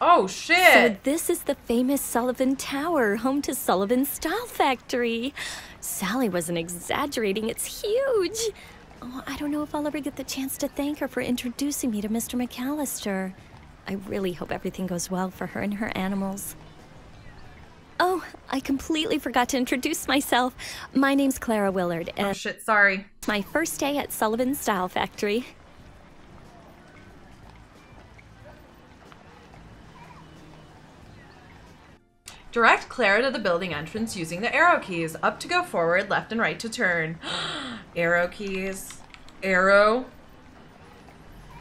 Oh shit. So this is the famous Sullivan Tower, home to Sullivan Style Factory. Sally wasn't exaggerating, it's huge. Oh, I don't know if I'll ever get the chance to thank her for introducing me to Mr. McAllister. I really hope everything goes well for her and her animals. Oh, I completely forgot to introduce myself. My name's Clara Willard, oh, and oh shit! Sorry. it's my first day at Sullivan Style Factory. Direct Clara to the building entrance using the arrow keys. Up to go forward, left and right to turn. arrow keys. Arrow.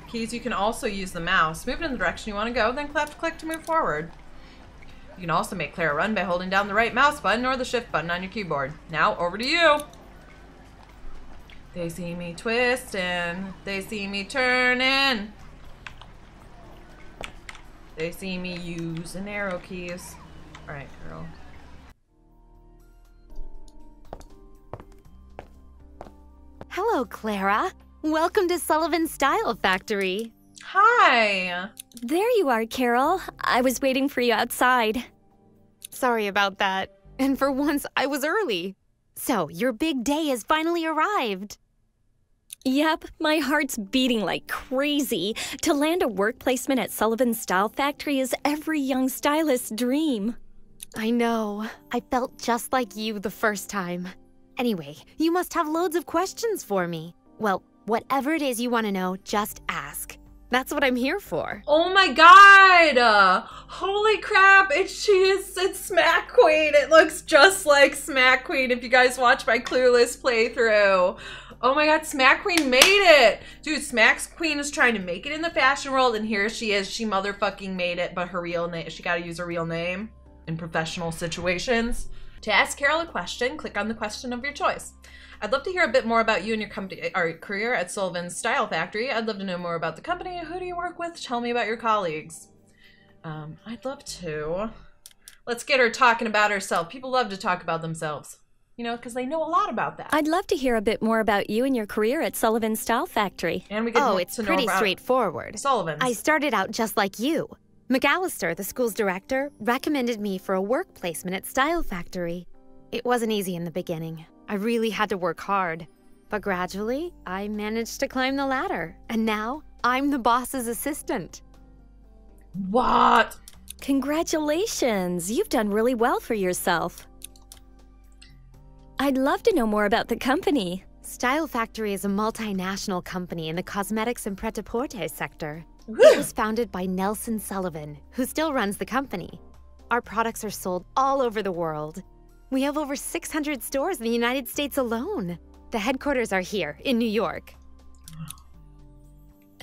Keys, you can also use the mouse. Move it in the direction you want to go, then left click to move forward. You can also make Clara run by holding down the right mouse button or the shift button on your keyboard. Now, over to you. They see me twisting. They see me turning. They see me using arrow keys. Alright, girl. Hello, Clara. Welcome to Sullivan Style Factory. Hi! There you are, Carol. I was waiting for you outside. Sorry about that. And for once, I was early. So, your big day has finally arrived. Yep, my heart's beating like crazy. To land a work placement at Sullivan Style Factory is every young stylist's dream. I know. I felt just like you the first time. Anyway, you must have loads of questions for me. Well, whatever it is you want to know, just ask. That's what I'm here for. Oh my god! Uh, holy crap! It she is it's Smack Queen. It looks just like Smack Queen if you guys watch my Clueless playthrough. Oh my god, Smack Queen made it! Dude, Smack Queen is trying to make it in the fashion world, and here she is. She motherfucking made it, but her real name she gotta use her real name in professional situations. To ask Carol a question, click on the question of your choice. I'd love to hear a bit more about you and your company or career at Sullivan's Style Factory. I'd love to know more about the company. Who do you work with? Tell me about your colleagues. Um, I'd love to. Let's get her talking about herself. People love to talk about themselves, you know, because they know a lot about that. I'd love to hear a bit more about you and your career at Sullivan Style Factory. and we get Oh, to it's know pretty about straightforward. Sullivan's. I started out just like you. McAllister, the school's director, recommended me for a work placement at Style Factory. It wasn't easy in the beginning. I really had to work hard. But gradually, I managed to climb the ladder. And now, I'm the boss's assistant. what? Congratulations! You've done really well for yourself. I'd love to know more about the company. Style Factory is a multinational company in the cosmetics and pret-a-porter sector. It was founded by Nelson Sullivan, who still runs the company. Our products are sold all over the world. We have over 600 stores in the United States alone. The headquarters are here in New York.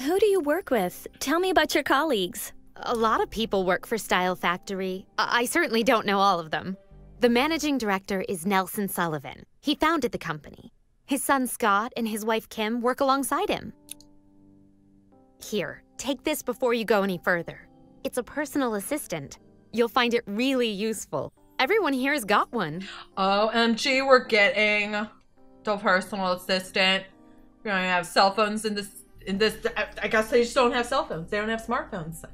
Who do you work with? Tell me about your colleagues. A lot of people work for Style Factory. I I certainly don't know all of them. The managing director is Nelson Sullivan. He founded the company. His son Scott and his wife Kim work alongside him. Here, take this before you go any further. It's a personal assistant. You'll find it really useful. Everyone here has got one. OMG, we're getting the personal assistant. We're gonna have cell phones in this. In this, I- I guess they just don't have cell phones. They don't have smartphones.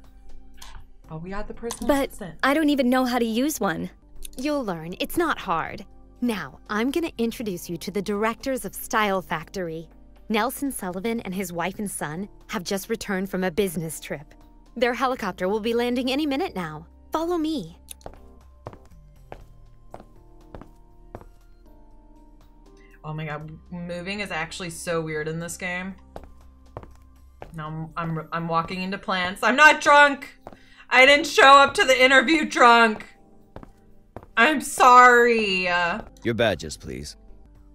Oh, we got the personal But assistant. I don't even know how to use one. You'll learn. It's not hard. Now, I'm going to introduce you to the directors of Style Factory. Nelson Sullivan and his wife and son have just returned from a business trip. Their helicopter will be landing any minute now. Follow me. Oh my god, moving is actually so weird in this game. Now I'm, I'm I'm walking into plants. I'm not drunk. I didn't show up to the interview drunk. I'm sorry. Uh, Your badges, please.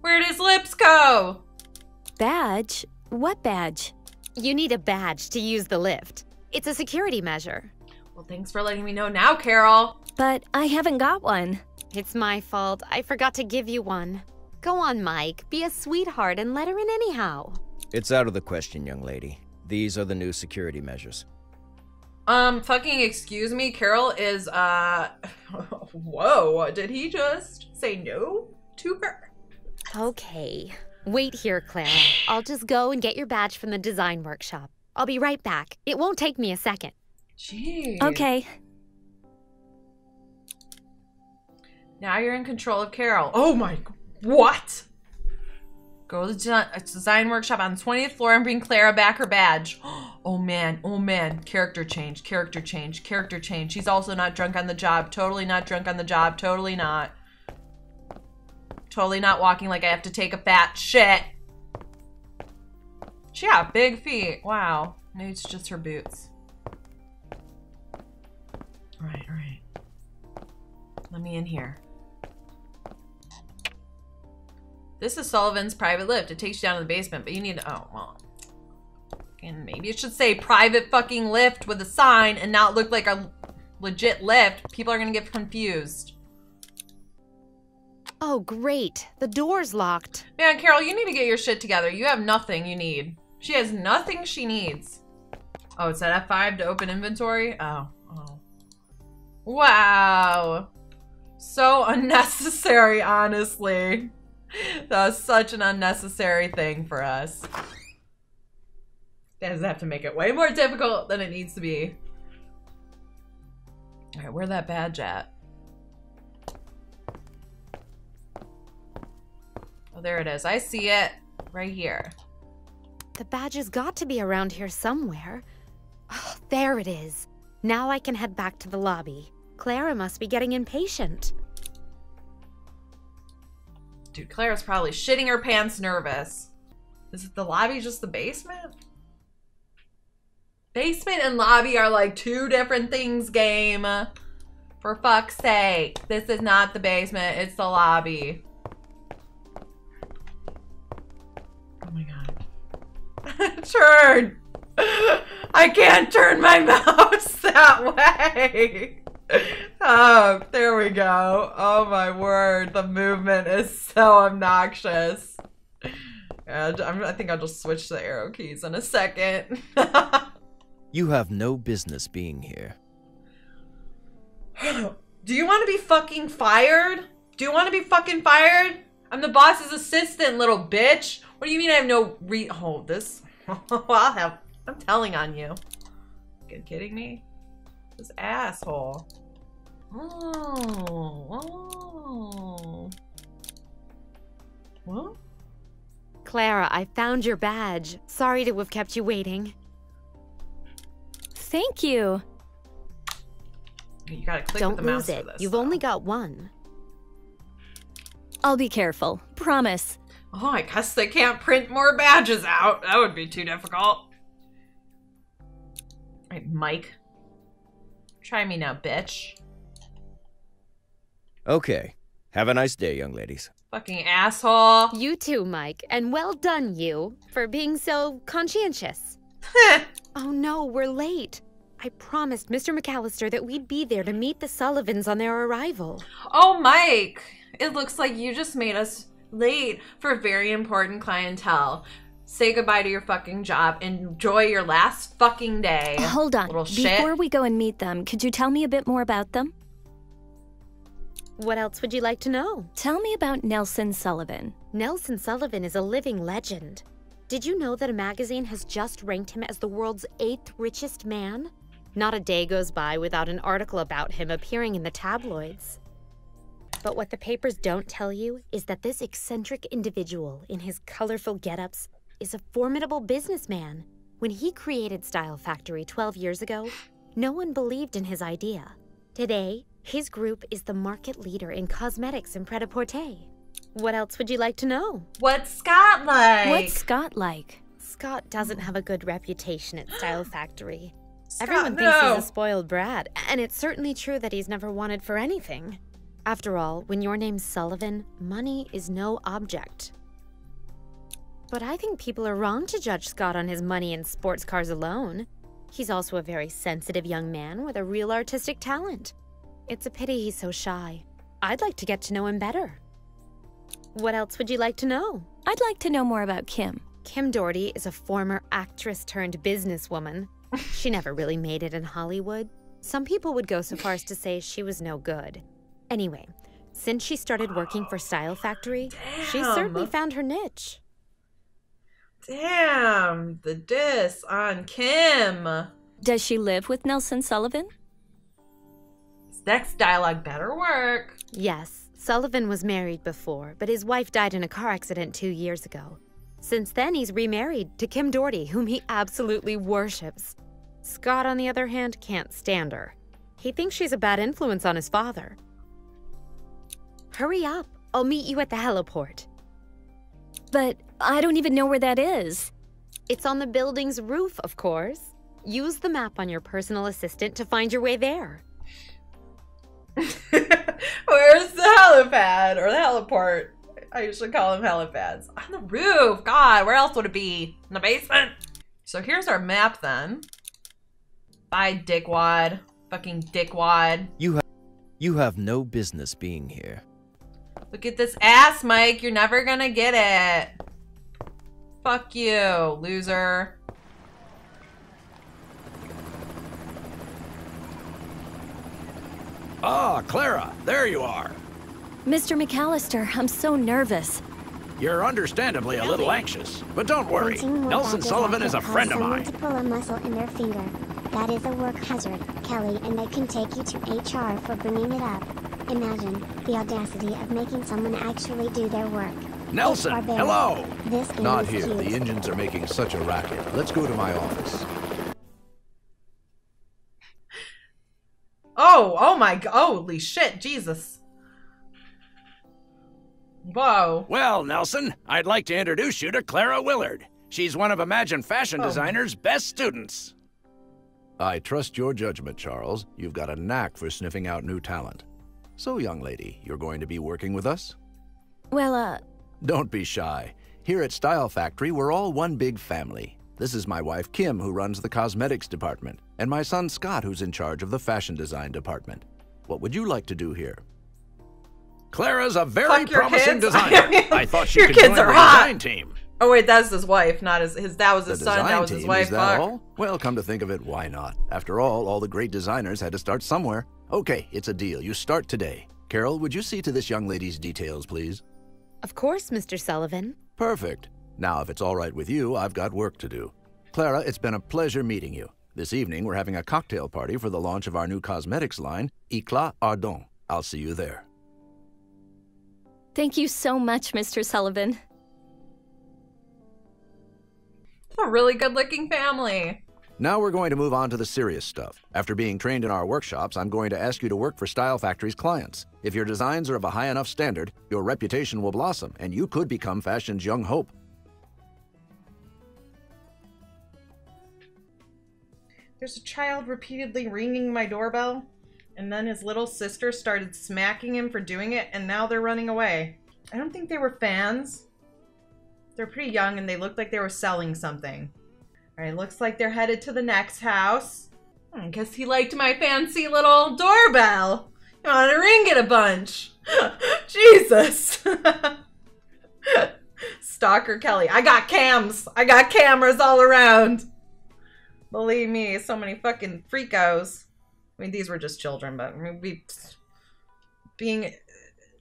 where does lips go? Badge? What badge? You need a badge to use the lift. It's a security measure. Well, thanks for letting me know now, Carol. But I haven't got one. It's my fault. I forgot to give you one. Go on, Mike. Be a sweetheart and let her in anyhow. It's out of the question, young lady. These are the new security measures. Um, fucking excuse me, Carol is, uh, whoa, did he just say no to her? Okay. Wait here, Clara. I'll just go and get your badge from the design workshop. I'll be right back. It won't take me a second. Jeez. Okay, Now you're in control of Carol. Oh my. What? Go to the uh, design workshop on 20th floor and bring Clara back her badge. Oh man, oh man. Character change, character change, character change. She's also not drunk on the job. Totally not drunk on the job. Totally not. Totally not walking like I have to take a fat shit. She got big feet. Wow. Maybe it's just her boots. Alright, alright. Let me in here. This is Sullivan's private lift. It takes you down to the basement, but you need to. Oh, well. And maybe it should say private fucking lift with a sign and not look like a legit lift. People are gonna get confused. Oh, great. The door's locked. Man, Carol, you need to get your shit together. You have nothing you need. She has nothing she needs. Oh, it's at F5 to open inventory? Oh, oh. Wow. So unnecessary, honestly. That was such an unnecessary thing for us. Does have to make it way more difficult than it needs to be. Alright, where that badge at? Oh, there it is. I see it. Right here. The badge has got to be around here somewhere. Oh, there it is. Now I can head back to the lobby. Clara must be getting impatient. Dude, Claire's probably shitting her pants nervous. Is it the lobby just the basement? Basement and lobby are like two different things, game. For fuck's sake. This is not the basement, it's the lobby. Oh my god. turn! I can't turn my mouse that way! Oh, there we go. Oh my word, the movement is so obnoxious. I think I'll just switch the arrow keys in a second. You have no business being here. Do you want to be fucking fired? Do you want to be fucking fired? I'm the boss's assistant, little bitch. What do you mean I have no re- Oh, this. I'll have. I'm telling on you. You kidding me? This asshole. Oh, oh. What? Clara, I found your badge. Sorry to have kept you waiting. thank you. You gotta click Don't with the lose mouse it. for this. You've though. only got one. I'll be careful. Promise. Oh, I guess they can't print more badges out. That would be too difficult. Right, Mike. Try me now, bitch. Okay. Have a nice day, young ladies. Fucking asshole. You too, Mike, and well done, you, for being so conscientious. Oh no, we're late. I promised Mr. McAllister that we'd be there to meet the Sullivans on their arrival. oh, Mike. It looks like you just made us late for very important clientele. Say goodbye to your fucking job. Enjoy your last fucking day. Hold on. Little shit. Before we go and meet them, could you tell me a bit more about them? What else would you like to know? Tell me about Nelson Sullivan. Nelson Sullivan is a living legend. Did you know that a magazine has just ranked him as the world's eighth richest man? Not a day goes by without an article about him appearing in the tabloids. But what the papers don't tell you is that this eccentric individual, in his colorful get-ups, is a formidable businessman. When he created Style Factory 12 years ago, no one believed in his idea. Today, his group is the market leader in cosmetics and pret-a-porter. What else would you like to know? What's Scott like? What's Scott like? Scott doesn't have a good reputation at Style Factory. Scott, Everyone thinks no. he's a spoiled brat, and it's certainly true that he's never wanted for anything. After all, when your name's Sullivan, money is no object. But I think people are wrong to judge Scott on his money and sports cars alone. He's also a very sensitive young man with a real artistic talent. It's a pity he's so shy. I'd like to get to know him better. What else would you like to know? I'd like to know more about Kim. Kim Doherty is a former actress turned businesswoman. she never really made it in Hollywood. Some people would go so far as to say she was no good. Anyway, since she started working for Style Factory, she certainly found her niche. Damn, the diss on Kim. Does she live with Nelson Sullivan? This next dialogue better work. Yes, Sullivan was married before, but his wife died in a car accident two years ago. Since then, he's remarried to Kim Doherty, whom he absolutely worships. Scott, on the other hand, can't stand her. He thinks she's a bad influence on his father. Hurry up. I'll meet you at the heliport. But I don't even know where that is. It's on the building's roof, of course. Use the map on your personal assistant to find your way there. Where's the helipad or the heliport? I usually call them helipads. On the roof. God, where else would it be? In the basement. So here's our map then. Bye, dickwad. Fucking dickwad. You have you have no business being here. Look at this ass, Mike. You're never gonna get it. Fuck you, loser. Ah, Clara, there you are. Mr. McAllister, I'm so nervous. You're understandably a little anxious, but don't worry. Nelson Sullivan is a could cause friend of someone mine. to pull a muscle in their finger. That is a work hazard, Kelly, and they can take you to HR for bringing it up. Imagine the audacity of making someone actually do their work. Nelson, hello. This Not is here. cute. The engines are making such a racket. Let's go to my office. Oh, oh my god. Holy shit, Jesus. Whoa. Well, Nelson, I'd like to introduce you to Clara Willard. She's one of Imagine Fashion Oh. Designer's best students. I trust your judgment, Charles. You've got a knack for sniffing out new talent. So, young lady, you're going to be working with us? Well, uh, Don't be shy. Here at Style Factory, we're all one big family. This is my wife, Kim, who runs the cosmetics department, and my son, Scott, who's in charge of the fashion design department. What would you like to do here? Clara's a very Fuck your promising kids. designer. I thought she Your could kids join are the hot. design team. Oh wait, that's his wife, not his his that was The his son, that was team, his wife. is that Fuck. all? Well, come to think of it, why not? After all, all the great designers had to start somewhere. Okay, it's a deal. You start today. Carol, would you see to this young lady's details, please? Of course, Mr. Sullivan. Perfect. Now, if it's all right with you, I've got work to do. Clara, it's been a pleasure meeting you. This evening, we're having a cocktail party for the launch of our new cosmetics line, Eclat Ardent. I'll see you there. thank you so much, Mr. Sullivan. A really good looking family. Now we're going to move on to the serious stuff. After being trained in our workshops, I'm going to ask you to work for Style Factory's clients. If your designs are of a high enough standard, your reputation will blossom, and you could become fashion's young hope. There's a child repeatedly ringing my doorbell, and then his little sister started smacking him for doing it, and now they're running away. I don't think they were fans. They're pretty young and they looked like they were selling something. All right, looks like they're headed to the next house. I guess he liked my fancy little doorbell. You want to ring it a bunch. Jesus. Stalker Kelly. I got cams. I got cameras all around. Believe me, so many fucking freakos. I mean, these were just children, but we being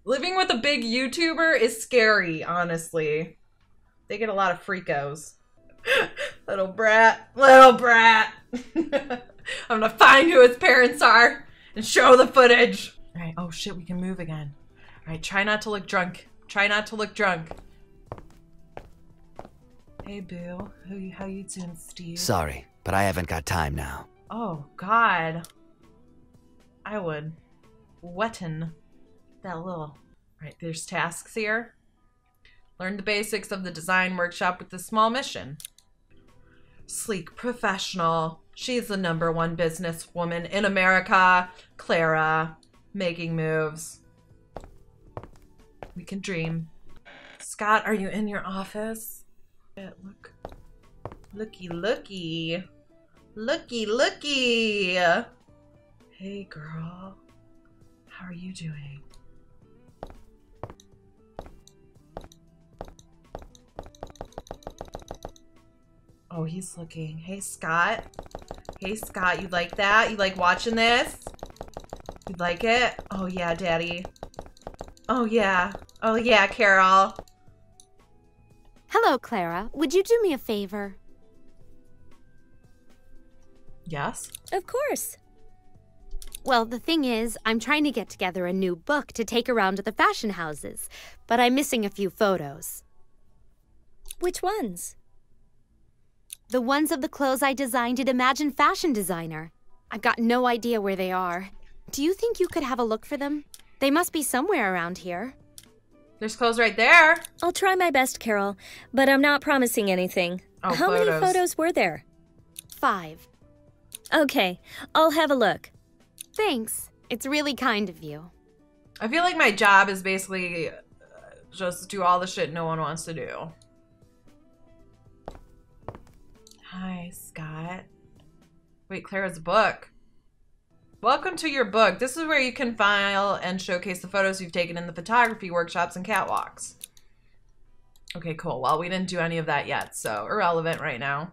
living with a big YouTuber is scary. Honestly, they get a lot of freakos. little brat, little brat. I'm gonna find who his parents are and show the footage. All right. Oh shit, we can move again. All right. Try not to look drunk. Try not to look drunk. Hey, boo. How you, how you doing, Steve? Sorry, but I haven't got time now. Oh God. I would wetten that little. Right, there's tasks here. Learn the basics of the design workshop with a small mission. Sleek professional. She's the number one businesswoman in America. Clara, making moves. We can dream. Scott, are you in your office? Look. Looky, looky. Looky, looky. Hey, girl. How are you doing? Oh, he's looking. Hey, Scott. Hey, Scott, you like that? You like watching this? You like it? Oh, yeah, Daddy. Oh, yeah. Oh, yeah, Carol. Hello, Clara. Would you do me a favor? Yes. Of course. Well, the thing is, I'm trying to get together a new book to take around to the fashion houses, but I'm missing a few photos. Which ones? The ones of the clothes I designed at Imagine Fashion Designer. I've got no idea where they are. Do you think you could have a look for them? They must be somewhere around here. There's clothes right there. I'll try my best, Carol, but I'm not promising anything. Oh, How photos. many photos were there? Five. Okay, I'll have a look. Thanks. It's really kind of you. I feel like my job is basically uh, just do all the shit no one wants to do. Hi, Scott. Wait, Clara's book. Welcome to your book. This is where you can file and showcase the photos you've taken in the photography workshops and catwalks. Okay, cool. Well, we didn't do any of that yet, so irrelevant right now.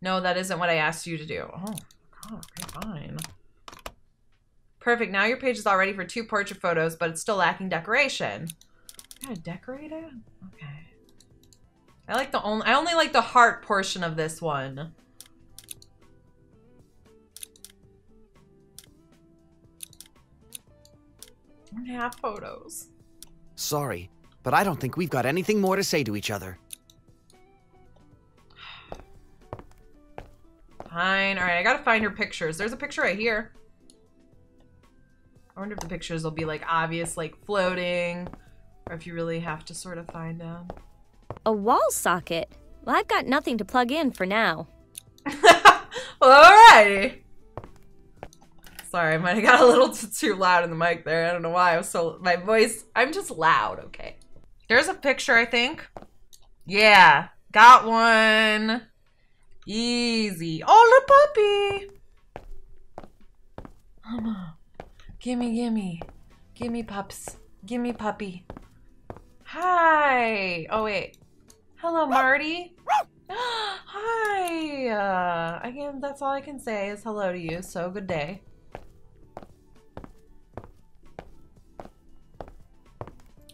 No, that isn't what I asked you to do. Oh, okay, fine. Perfect. Now your page is all ready for two portrait photos, but it's still lacking decoration. Gotta decorate it? Okay. I like the only I only like the heart portion of this one. A half photos. Sorry, but I don't think we've got anything more to say to each other. Fine. Alright, I gotta find her pictures. There's a picture right here. I wonder if the pictures will be like obvious, like floating, or if you really have to sort of find them. A wall socket? Well, I've got nothing to plug in for now. alrighty. Sorry, I might have got a little too loud in the mic there. I don't know why I was so my voice. I'm just loud. Okay. There's a picture, I think. Yeah, got one. Easy. Oh, the puppy. Mama, gimme, gimme, gimme pups, gimme puppy. Hi. Oh wait. Hello, Marty. Hi. Uh, I can. That's all I can say is hello to you. So good day.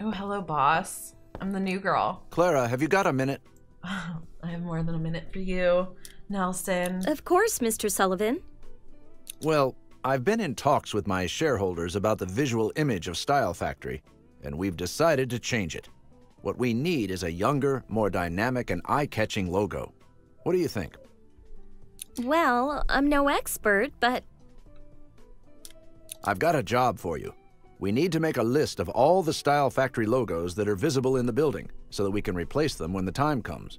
Oh, hello, boss. I'm the new girl. Clara, have you got a minute? I have more than a minute for you, Nelson. Of course, Mr. Sullivan. Well, I've been in talks with my shareholders about the visual image of Style Factory, and we've decided to change it. What we need is a younger, more dynamic, and eye catching logo. What do you think? Well, I'm no expert, but I've got a job for you. We need to make a list of all the Style Factory logos that are visible in the building so that we can replace them when the time comes.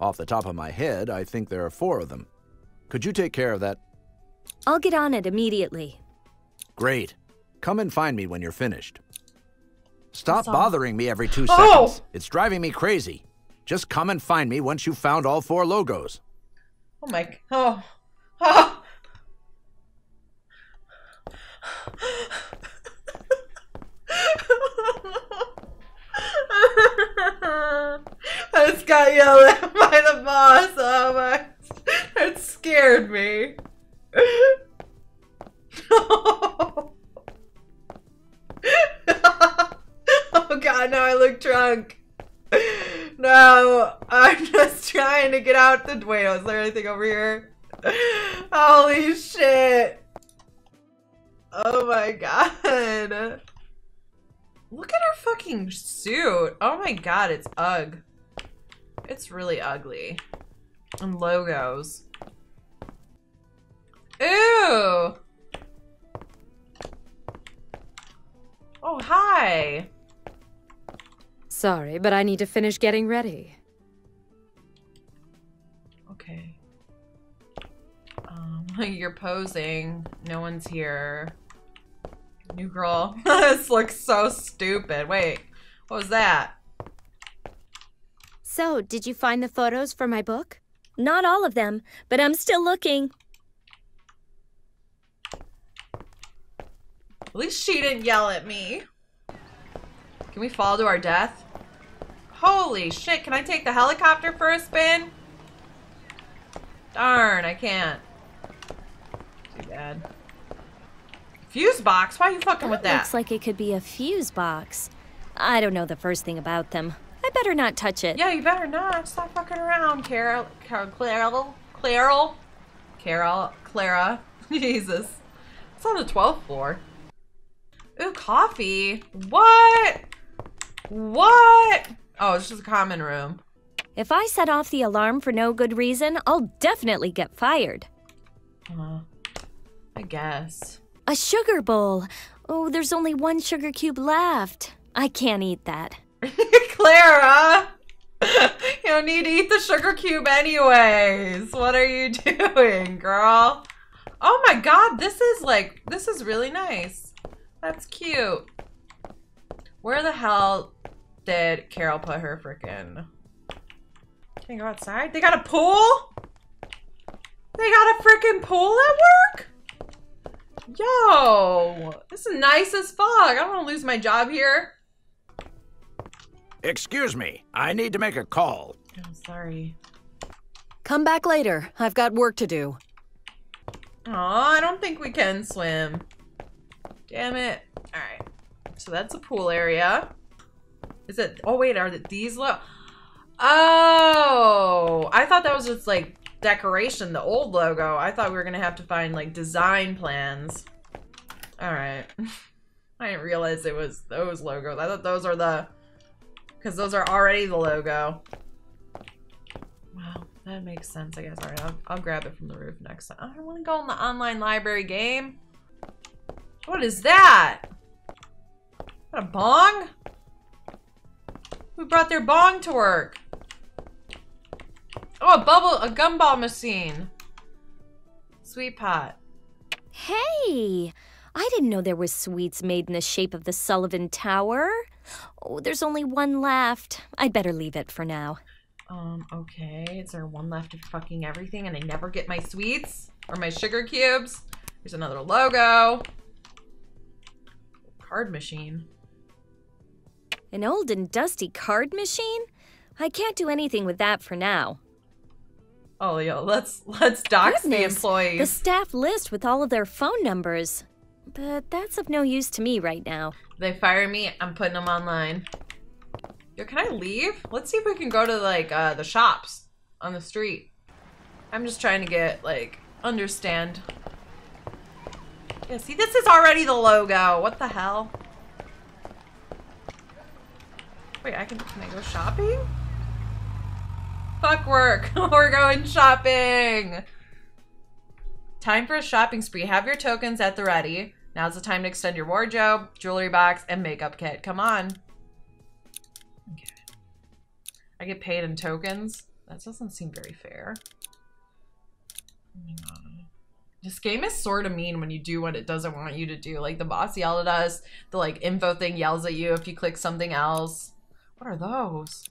Off the top of my head, I think there are four of them. Could you take care of that? I'll get on it immediately. Great. Come and find me when you're finished. Stop bothering me every two Oh! seconds. It's driving me crazy. Just come and find me once you've found all four logos. Oh my. Oh. Oh. I just got yelled at by the boss. Oh my. That scared me. god, now I look drunk. No, I'm just trying to get out the. Wait, is there anything over here? Holy shit. Oh my god. Look at her fucking suit. Oh my god, it's ugh. It's really ugly. And logos. Ooh. Oh, hi. Sorry, but I need to finish getting ready. Okay. Um, you're posing. No one's here. New girl. this looks so stupid. Wait, what was that? So, did you find the photos for my book? Not all of them, but I'm still looking. At least she didn't yell at me. Can we fall to our death? Holy shit, can I take the helicopter for a spin? Darn, I can't. Too bad. Fuse box? Why are you fucking with that? Looks like it could be a fuse box. I don't know the first thing about them. I better not touch it. Yeah, you better not. Stop fucking around, Carol. Carol. Clairol. Clairol. Carol, Clara. Jesus. It's on the 12th floor. Ooh, coffee. What? What? Oh, it's just a common room. If I set off the alarm for no good reason, I'll definitely get fired. Uh, I guess. A sugar bowl. Oh, there's only one sugar cube left. I can't eat that. Clara! you don't need to eat the sugar cube anyways. What are you doing, girl? Oh my god, this is like, this is really nice. That's cute. Where the hell did Carol put her freaking... Can you go outside? They got a pool? They got a freaking pool at work? Yo, this is nice as fuck. I don't want to lose my job here. Excuse me, I need to make a call. Oh, sorry. Come back later. I've got work to do. Oh, I don't think we can swim. Damn it. Alright. So that's a pool area. Is it? Oh, wait. Are these low? Oh, I thought that was just like decoration, the old logo. I thought we were to have to find like design plans. Alright. I didn't realize it was those logos. I thought those are the... Because those are already the logo. Wow, that makes sense, I guess. Alright, I'll, I'll grab it from the roof next time. I don't want to go in the online library game. What is that? What a bong? Who brought their bong to work? Oh, a bubble, a gumball machine. Sweet pot. Hey! I didn't know there was sweets made in the shape of the Sullivan Tower. Oh, there's only one left. I'd better leave it for now. Um, okay. Is there one left of fucking everything and I never get my sweets? Or my sugar cubes? There's another logo. Card machine. An old and dusty card machine? I can't do anything with that for now. Oh, yo, let's let's dox the employees. The staff list with all of their phone numbers. But that's of no use to me right now. They fire me, I'm putting them online. Yo, can I leave? Let's see if we can go to like uh, the shops on the street. I'm just trying to get like understand. Yeah, see, this is already the logo. What the hell? Wait, I can can I go shopping? Fuck work. We're going shopping. Time for a shopping spree. Have your tokens at the ready. Now's the time to extend your wardrobe, jewelry box, and makeup kit. Come on. Okay. I get paid in tokens. That doesn't seem very fair. This game is sort of mean when you do what it doesn't want you to do. Like the boss yelled at us. The like info thing yells at you if you click something else. What are those?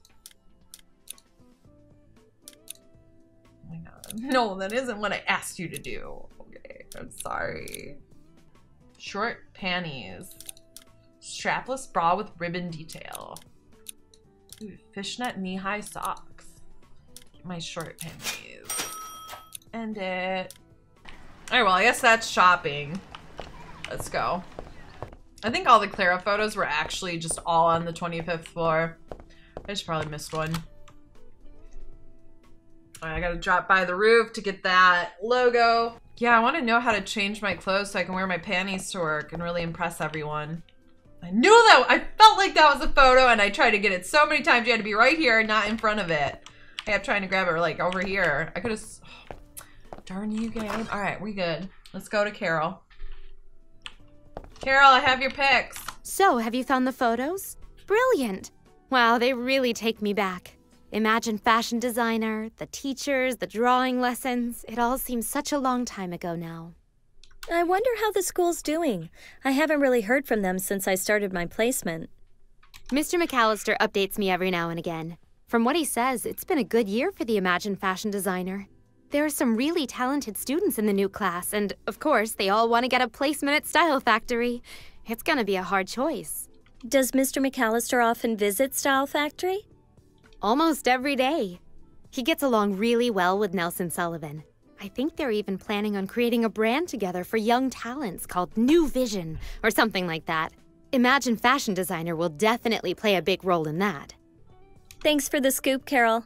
Oh my god. No, that isn't what I asked you to do. Okay, I'm sorry. Short panties. Strapless bra with ribbon detail. Ooh, fishnet knee-high socks. My short panties. End it. Alright, well, I guess that's shopping. Let's go. I think all the Clara photos were actually just all on the 25th floor. I just probably missed one. Alright, I gotta drop by the roof to get that logo. Yeah, I want to know how to change my clothes so I can wear my panties to work and really impress everyone. I knew that! I felt like that was a photo and I tried to get it so many times. You had to be right here not in front of it. I kept trying to grab it like over here. I could have... Oh, darn you, Gabe. Alright, we good. Let's go to Carol. Carol, I have your pics. So, have you found the photos? Brilliant! Wow, they really take me back. Imagine fashion designer, the teachers, the drawing lessons. It all seems such a long time ago now. I wonder how the school's doing. I haven't really heard from them since I started my placement. Mr. McAllister updates me every now and again. From what he says, it's been a good year for the Imagine fashion designer. There are some really talented students in the new class, and of course, they all want to get a placement at Style Factory. It's gonna be a hard choice. Does Mr. McAllister often visit Style Factory? Almost every day. He gets along really well with Nelson Sullivan. I think they're even planning on creating a brand together for young talents called New Vision, or something like that. Imagine fashion designer will definitely play a big role in that. Thanks for the scoop, Carol.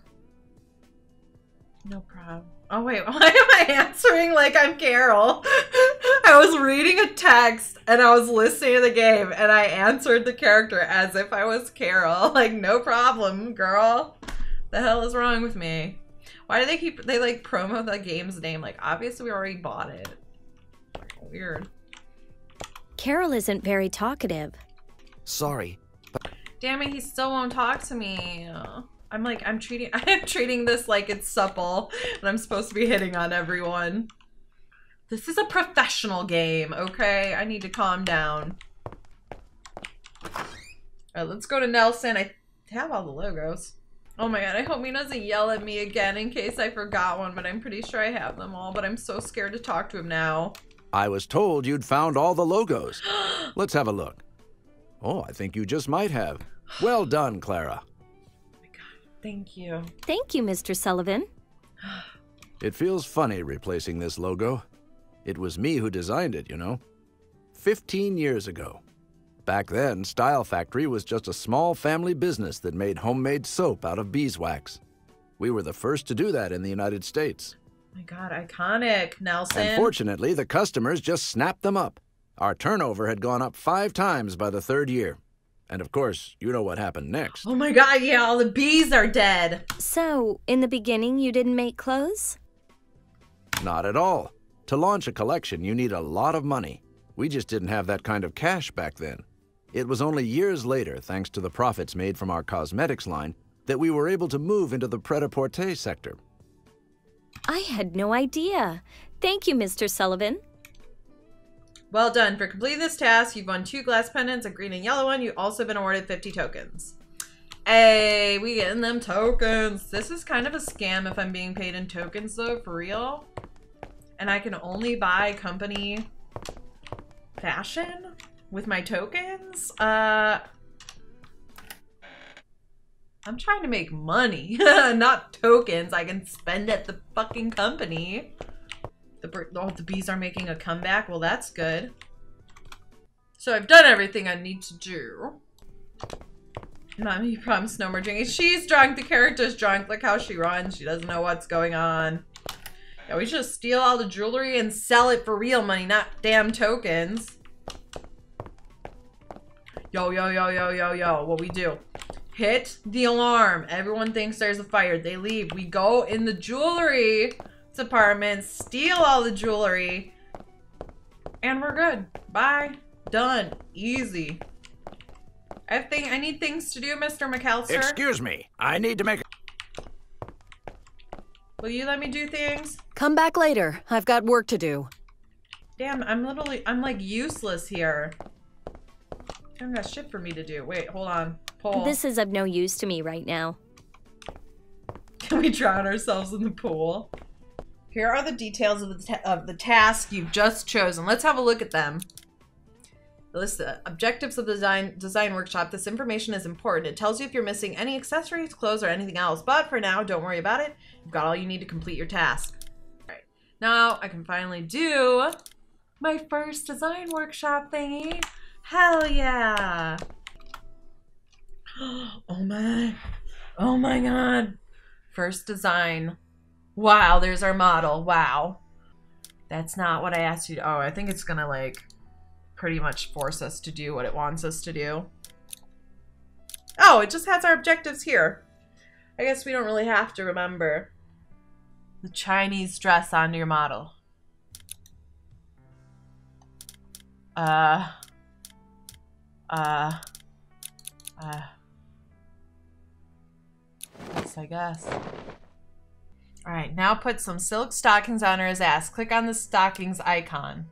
No problem. Oh wait, why am I answering like I'm Carol? I was reading a text and I was listening to the game and I answered the character as if I was Carol. Like no problem, girl. The hell is wrong with me? Why do they keep they like promo the game's name? Like obviously we already bought it. Weird. Carol isn't very talkative. Sorry. But Damn it, he still won't talk to me. I'm like, I'm treating, I'm treating this like it's supple, and I'm supposed to be hitting on everyone. This is a professional game, okay? I need to calm down. Alright, let's go to Nelson. I have all the logos. Oh my god, I hope he doesn't yell at me again in case I forgot one, but I'm pretty sure I have them all, but I'm so scared to talk to him now. I was told you'd found all the logos. Let's have a look. Oh, I think you just might have. Well done, Clara. Thank you. Thank you, Mr. Sullivan. It feels funny replacing this logo. It was me who designed it, you know. 15 years ago. Back then, Style Factory was just a small family business that made homemade soap out of beeswax. We were the first to do that in the United States. Oh my god, iconic, Nelson. Unfortunately, the customers just snapped them up. Our turnover had gone up five times by the third year. And of course, you know what happened next. Oh my god, yeah, all the bees are dead. So, in the beginning, you didn't make clothes? Not at all. To launch a collection, you need a lot of money. We just didn't have that kind of cash back then. It was only years later, thanks to the profits made from our cosmetics line, that we were able to move into the pret-a-porter sector. I had no idea. Thank you, Mr. Sullivan. Well done. For completing this task, you've won two glass pendants, a green and yellow one. You've also been awarded 50 tokens. Hey, we getting them tokens. This is kind of a scam if I'm being paid in tokens though, for real. And I can only buy company fashion with my tokens? Uh, I'm trying to make money, not tokens I can spend at the fucking company. The, oh, the bees are making a comeback. Well, that's good. So I've done everything I need to do. Mommy promised no more drinking. She's drunk. The character's drunk. Look how she runs. She doesn't know what's going on. Yeah, we should steal all the jewelry and sell it for real money, not damn tokens. Yo, yo, yo, yo, yo, yo. What we do? Hit the alarm. Everyone thinks there's a fire. They leave. We go in the jewelry department, steal all the jewelry, and we're good. Bye. Done. Easy. I think I need things to do, Mr. McAllister. Excuse me. I need to make Will you let me do things? Come back later. I've got work to do. Damn, I'm literally, I'm like useless here. I have got shit for me to do. Wait, hold on. Pull. This is of no use to me right now. Can we drown ourselves in the pool? Here are the details of the, of the task you've just chosen. Let's have a look at them. List the objectives of the design design workshop. This information is important. It tells you if you're missing any accessories, clothes, or anything else. But for now, don't worry about it. You've got all you need to complete your task. All right. Now I can finally do my first design workshop thingy. Hell yeah. Oh my. Oh my god. First design. Wow, there's our model. Wow. That's not what I asked you to. Oh, I think it's gonna like pretty much force us to do what it wants us to do. Oh, it just has our objectives here. I guess we don't really have to remember. The Chinese dress on your model. Uh. Uh. Uh. Yes, I guess. Alright, now put some silk stockings on her ass. Click on the stockings icon.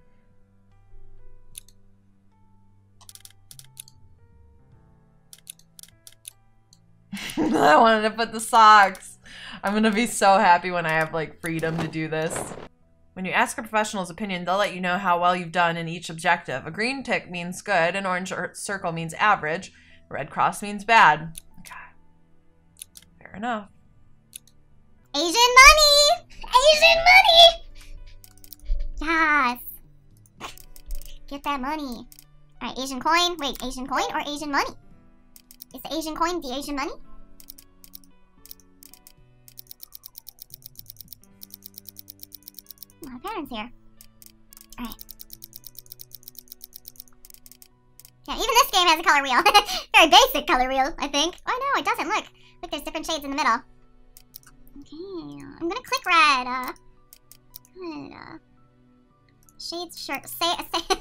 I wanted to put the socks. I'm gonna be so happy when I have like freedom to do this. When you ask a professional's opinion, they'll let you know how well you've done in each objective. A green tick means good, an orange circle means average, a red cross means bad. Okay. Fair enough. Asian money! Asian money! Yes. Get that money. Alright, Asian coin. Wait, Asian coin or Asian money? Is the Asian coin the Asian money?。Oh, patterns here. Alright. Yeah, even this game has a color wheel. Very basic color wheel, I think. Oh no, it doesn't. Look. Look, there's different shades in the middle. Okay, I'm gonna click red. Uh, good. Uh, shades shirt. Say, say.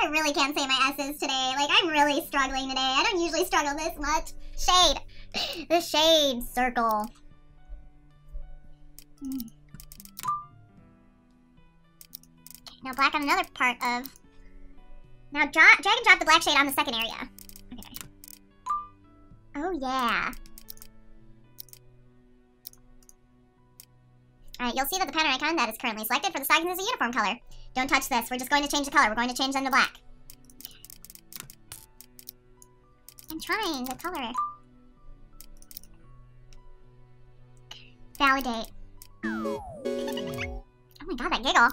I really can't say my S's today. Like, I'm really struggling today. I don't usually struggle this much. Shade. The shade circle. Hmm. Now black on another part of... Now dra drag and drop the black shade on the second area. Oh yeah. Alright, you'll see that the pattern icon that is currently selected for the stockings is a uniform color. Don't touch this. We're just going to change the color. We're going to change them to black. I'm trying the color. Validate. Oh my god, that giggle.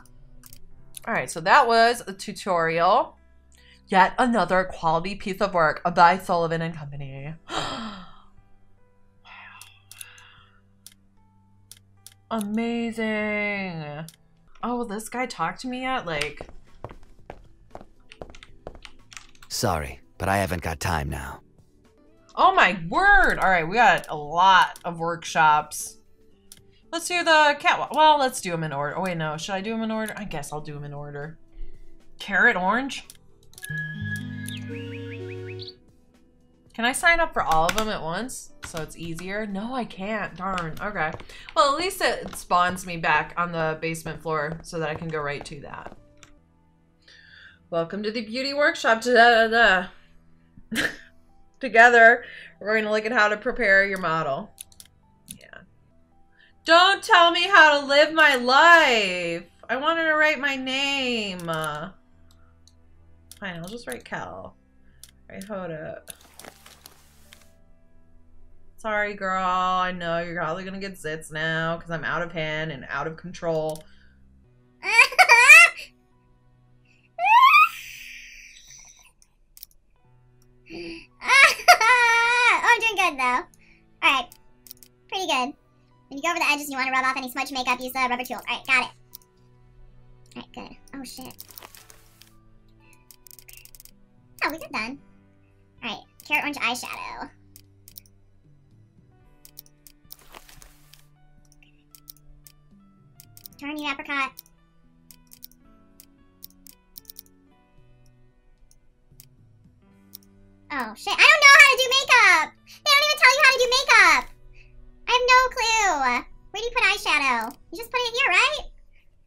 All right, so that was a tutorial. Yet another quality piece of work by Sullivan and Company. Amazing. Oh, will this guy talk to me yet? Like, Sorry, but I haven't got time now. oh my word. All right, we got a lot of workshops. Let's do the cat. Well, let's do them in order. Oh, wait, no. Should I do them in order? I guess I'll do them in order. Carrot orange? Can I sign up for all of them at once so it's easier? No, I can't. Darn. Okay. Well, at least it spawns me back on the basement floor so that I can go right to that. Welcome to the beauty workshop. Together, we're going to look at how to prepare your model. Yeah. Don't tell me how to live my life. I wanted to write my name. Fine, I'll just write Cal. Right, hold up. Sorry, girl. I know you're probably gonna get zits now because I'm out of hand and out of control. I'm doing good though. Alright. Pretty good. When you go over the edges and you want to rub off any smudge makeup, use the rubber tools. Alright, got it. Alright, good. Oh, shit. Oh, we got done. Alright, carrot orange eyeshadow. Turn apricot. Oh, shit. I don't know how to do makeup! They don't even tell you how to do makeup! I have no clue! Where do you put eyeshadow? You just put it here, right?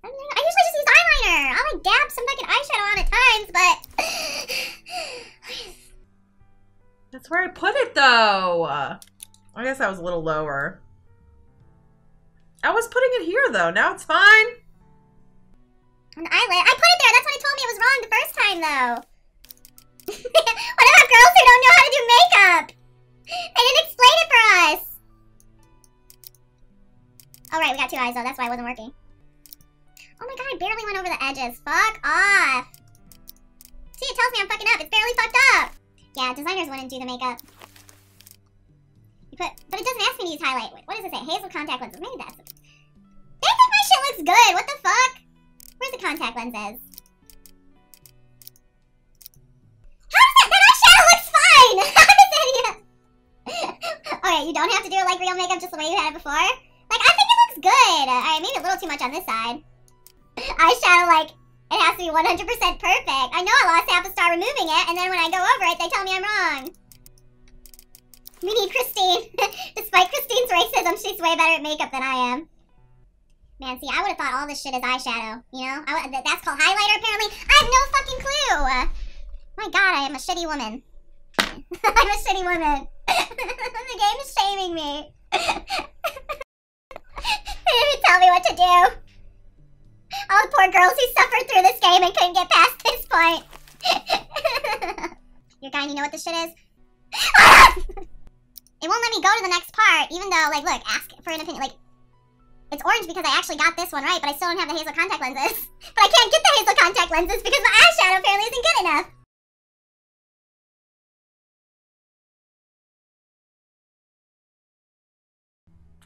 I. I usually just use eyeliner! I'll like dab some fucking eyeshadow on at times, but... That's where I put it though. I guess I was a little lower. I was putting it here though. Now it's fine. An eyelid. I put it there. That's what it told me it was wrong the first time, though. what about girls who don't know how to do makeup? They didn't explain it for us. Oh, right. We got two eyes, though. That's why it wasn't working. Oh, my God. I barely went over the edges. Fuck off. See, it tells me I'm fucking up. It's barely fucked up. Yeah, designers wouldn't do the makeup. You put, but it doesn't ask me to use highlight. Wait, what does it say? Hazel contact lenses. Maybe that's... They think my shit looks good. What the fuck? Where's the contact lenses? Okay, you don't have to do it like real makeup just the way you had it before. Like, I think it looks good. Alright, maybe a little too much on this side. eyeshadow, like, it has to be 100% perfect. I know I lost half a star removing it, and then when I go over it, they tell me I'm wrong. We need Christine. Despite Christine's racism, she's way better at makeup than I am. Man, see, I would have thought all this shit is eyeshadow. You know, that's called highlighter. Apparently, I have no fucking clue. My God, I am a shitty woman. I'm a shitty woman. the game is shaming me. they didn't tell me what to do. All the poor girls who suffered through this game and couldn't get past this point. You're guy, you know what this shit is? it won't let me go to the next part, even though, like, look, ask for an opinion. Like, it's orange because I actually got this one right, but I still don't have the hazel contact lenses. But I can't get the hazel contact lenses because my eyeshadow apparently isn't good enough.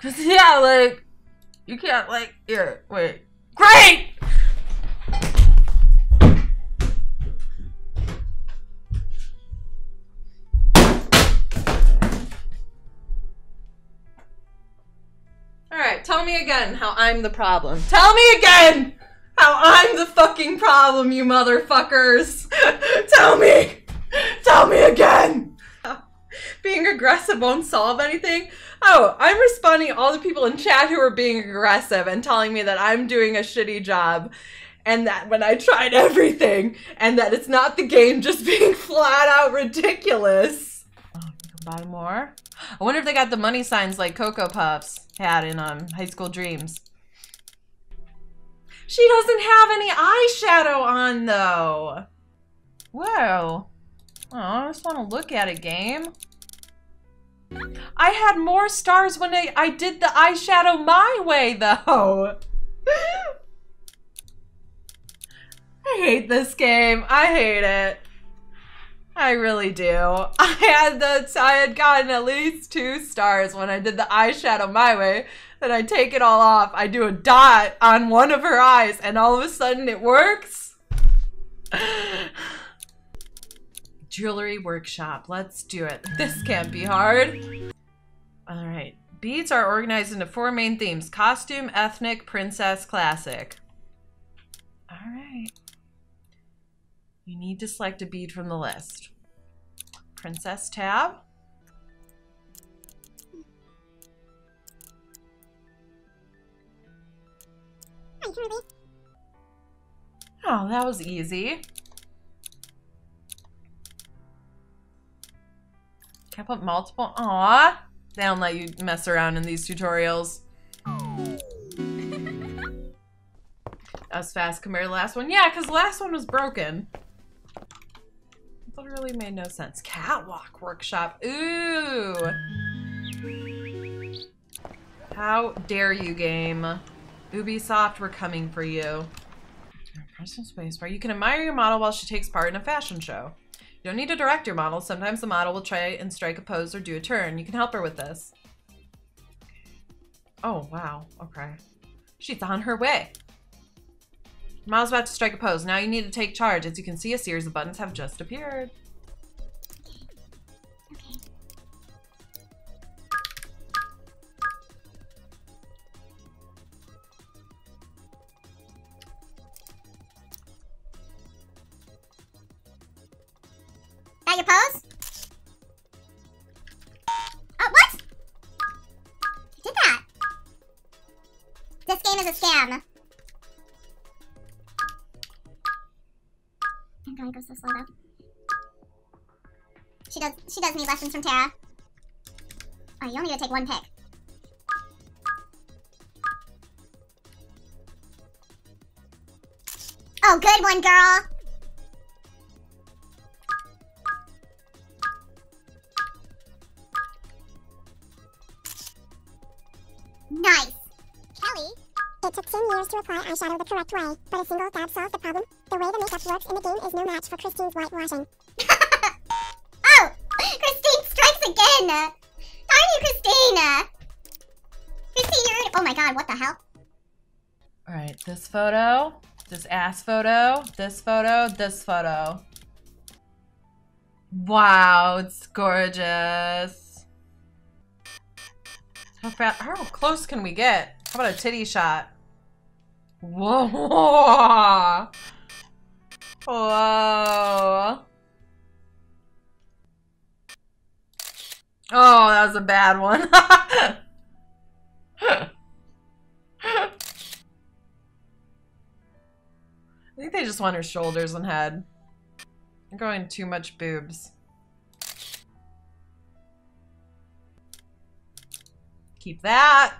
Cause yeah, like You can't like here. Wait. Great. All right, tell me again how I'm the problem. Tell me again how I'm the fucking problem, you motherfuckers. tell me. Tell me again. Being aggressive won't solve anything. Oh, I'm responding to all the people in chat who are being aggressive and telling me that I'm doing a shitty job and that when I tried everything and that it's not the game just being flat out ridiculous. Oh, buy more. I wonder if they got the money signs like Cocoa Puffs had in um, High School Dreams. She doesn't have any eyeshadow on though. Whoa. Oh, I just want to look at a game. I had more stars when I, I did the eyeshadow my way, though. I hate this game. I hate it. I really do. I had the I had gotten at least two stars when I did the eyeshadow my way. Then I take it all off. I do a dot on one of her eyes, and all of a sudden it works. Jewelry workshop. Let's do it. This can't be hard. All right. Beads are organized into four main themes costume, ethnic, princess, classic. All right. You need to select a bead from the list. Princess tab. Oh, that was easy. Can I put multiple? Aw. They don't let you mess around in these tutorials. That was fast compared to the last one. Yeah, because the last one was broken. It literally made no sense. Catwalk workshop. Ooh. How dare you, game. Ubisoft, we're coming for you. Personal space where you can admire your model while she takes part in a fashion show. You don't need to direct your model. Sometimes the model will try and strike a pose or do a turn. You can help her with this. Oh, wow. Okay. She's on her way. Model's about to strike a pose. Now you need to take charge. As you can see, a series of buttons have just appeared. Need from Tara. Oh, you only get to take one pick. Oh, good one, girl. Nice. Kelly. It took 10 years to apply eyeshadow the correct way, but a single dab solved the problem. The way the makeup works in the game is no match for Christine's whitewashing. Darn you! Christine, you're... Oh my god, what the hell? All right, this photo, this ass photo, this photo, this photo. Wow, it's gorgeous. How fast, how close can we get? How about a titty shot? Whoa. Whoa. Oh, that was a bad one. I think they just want her shoulders and head. They're going too much boobs. Keep that.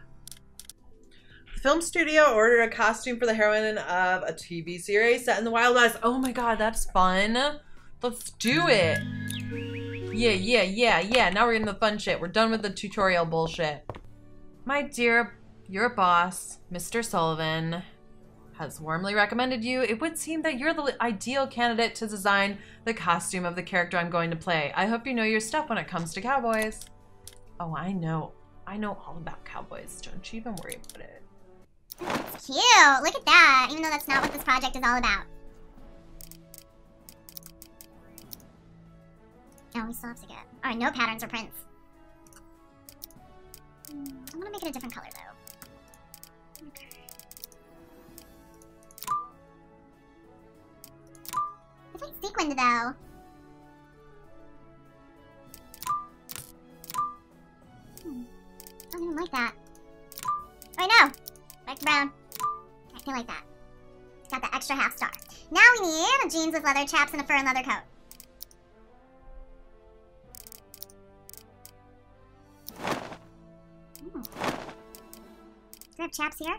The film studio ordered a costume for the heroine of a TV series set in the Wild West. Oh my god, that's fun. Let's do it. Yeah, yeah, yeah, yeah. Now we're in the fun shit. We're done with the tutorial bullshit. My dear, your boss, Mr. Sullivan, has warmly recommended you. It would seem that you're the ideal candidate to design the costume of the character I'm going to play. I hope you know your stuff when it comes to cowboys. Oh, I know. I know all about cowboys. Don't you even worry about it. It's cute. Look at that. Even though that's not what this project is all about. Oh, we still have to get. Alright, no patterns or prints. Hmm, I'm gonna make it a different color though. Okay. It's like sequined though. Hmm. I don't even like that. Right now. Back to brown. I feel like that. Got the extra half star. Now we need jeans with leather chaps and a fur and leather coat. Chaps here?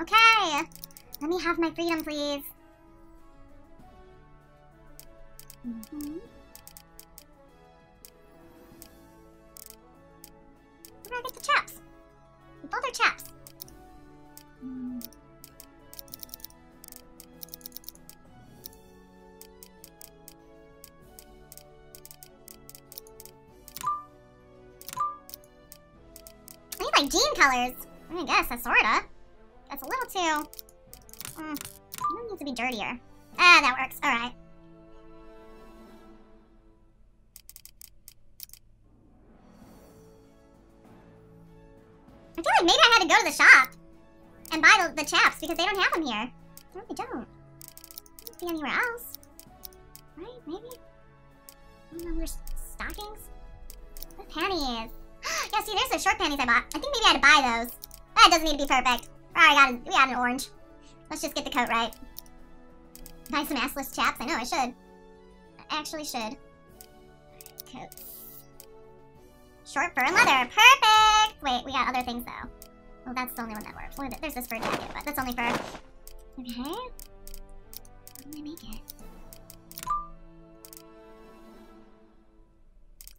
Okay. Let me have my freedom, please. They don't. Be anywhere else. Right? Maybe? I don't know. There's stockings? The panties. yeah, see, there's those short panties I bought. I think maybe I had to buy those. That doesn't need to be perfect. Alright, got we got an orange. Let's just get the coat right. Buy some assless chaps. I know I should. I actually should. Coats. Short fur and leather. Perfect! Wait, we got other things though. Well, that's the only one that works. There's this fur jacket, but that's only fur. Okay. How do I make it?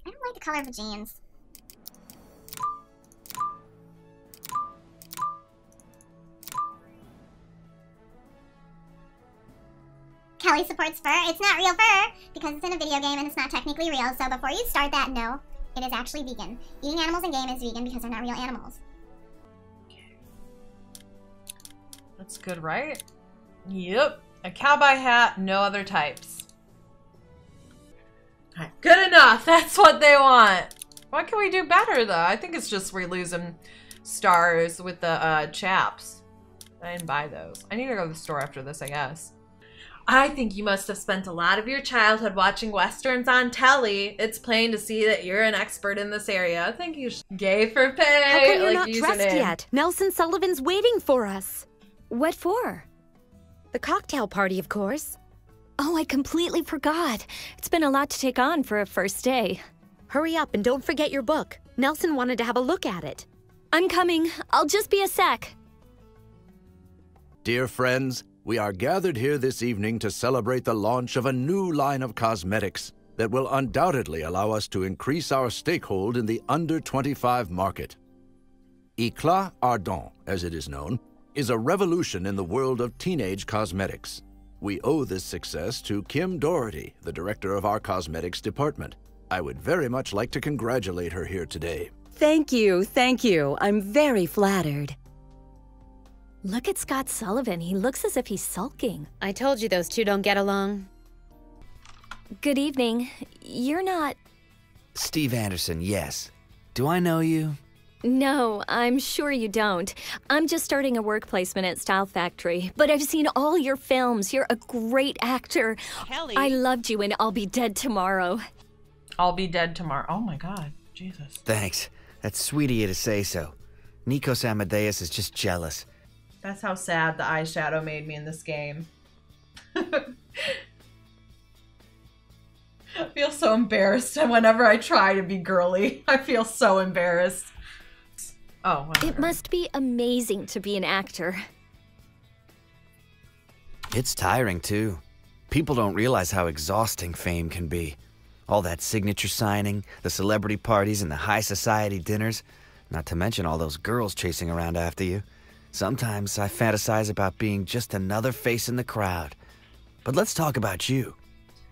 I don't like the color of the jeans. Kelly supports fur. It's not real fur because it's in a video game and it's not technically real. So before you start that, no, it is actually vegan. Eating animals in game is vegan because they're not real animals. That's good, right? Yep. A cowboy hat, no other types. Alright, good enough. That's what they want. What can we do better, though? I think it's just we're losing stars with the uh, chaps. I didn't buy those. I need to go to the store after this, I guess. I think you must have spent a lot of your childhood watching westerns on telly. It's plain to see that you're an expert in this area. Thank you. Gay for pay. How come you're like not dressed username. yet? Nelson Sullivan's waiting for us. What for? The cocktail party, of course. Oh, I completely forgot. It's been a lot to take on for a first day. Hurry up and don't forget your book. Nelson wanted to have a look at it. I'm coming. I'll just be a sec. Dear friends, we are gathered here this evening to celebrate the launch of a new line of cosmetics that will undoubtedly allow us to increase our stakehold in the under 25 market. Eclat Ardent, as it is known, is a revolution in the world of teenage cosmetics. We owe this success to Kim Doherty, the director of our cosmetics department. I would very much like to congratulate her here today. Thank you, thank you. I'm very flattered. Look at Scott Sullivan. He looks as if he's sulking. I told you those two don't get along. Good evening. You're not. Steve Anderson, yes. Do I know you? No, I'm sure you don't. I'm just starting a work placement at Style Factory, but I've seen all your films. You're a great actor. Kelly. I loved you in I'll Be Dead Tomorrow. I'll be dead tomorrow. Oh my god. Jesus. Thanks. That's sweet of you to say so. Nikos Amadeus is just jealous. That's how sad the eyeshadow made me in this game. I feel so embarrassed and whenever I try to be girly. I feel so embarrassed. Oh, whatever. It must be amazing to be an actor. It's tiring, too. People don't realize how exhausting fame can be. All that signature signing, the celebrity parties, and the high society dinners. Not to mention all those girls chasing around after you. Sometimes I fantasize about being just another face in the crowd. But let's talk about you.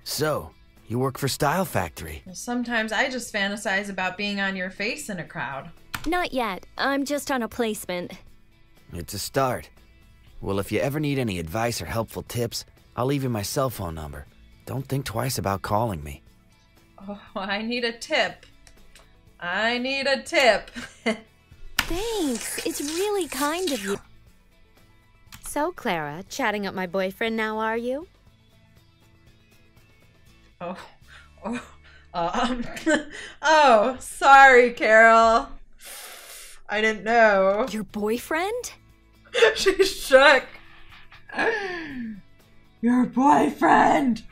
So, You work for Style Factory. Sometimes I just fantasize about being on your face in a crowd. Not yet. I'm just on a placement. It's a start. Well, if you ever need any advice or helpful tips, I'll leave you my cell phone number. Don't think twice about calling me. Oh, I need a tip. I need a tip. Thanks. It's really kind of you. So, Clara, chatting up my boyfriend now, are you? Oh, oh, um, oh, sorry, Carol. I didn't know. Your boyfriend? She's shook. Your boyfriend.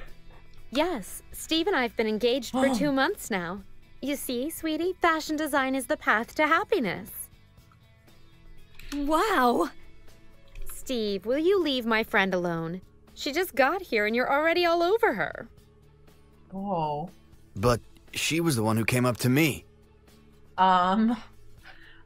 Yes, Steve and I have been engaged for two months now. You see, sweetie, fashion design is the path to happiness. Wow. Steve, will you leave my friend alone? She just got here and you're already all over her. Oh. But she was the one who came up to me. Um,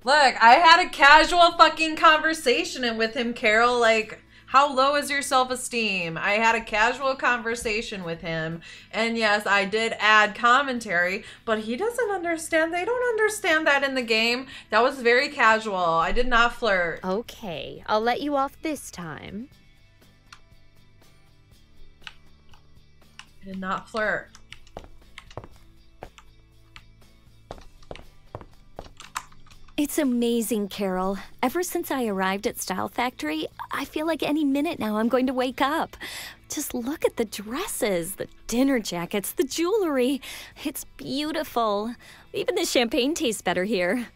look, I had a casual fucking conversation with him, Carol. Like, how low is your self esteem? I had a casual conversation with him. And yes, I did add commentary, but he doesn't understand. They don't understand that in the game. That was very casual. I did not flirt. Okay, I'll let you off this time. I did not flirt. It's amazing, Carol. Ever since I arrived at Style Factory, I feel like any minute now I'm going to wake up. Just look at the dresses, the dinner jackets, the jewelry. It's beautiful. Even the champagne tastes better here.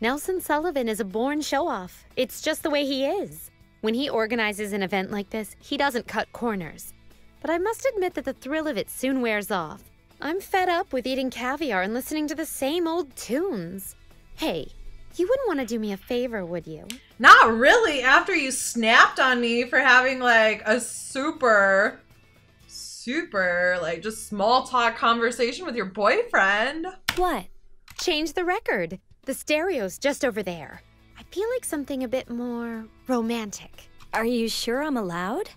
Nelson Sullivan is a born show off. It's just the way he is. When he organizes an event like this, he doesn't cut corners. But I must admit that the thrill of it soon wears off. I'm fed up with eating caviar and listening to the same old tunes. Hey, you wouldn't want to do me a favor, would you? Not really. After you snapped on me for having like a super, super, like just small talk conversation with your boyfriend. What? Change the record. The stereo's just over there. I feel like something a bit more romantic. Are you sure I'm allowed?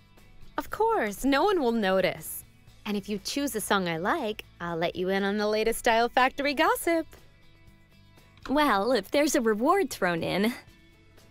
Of course, no one will notice. And if you choose a song I like, I'll let you in on the latest Style Factory gossip. Well, if there's a reward thrown in.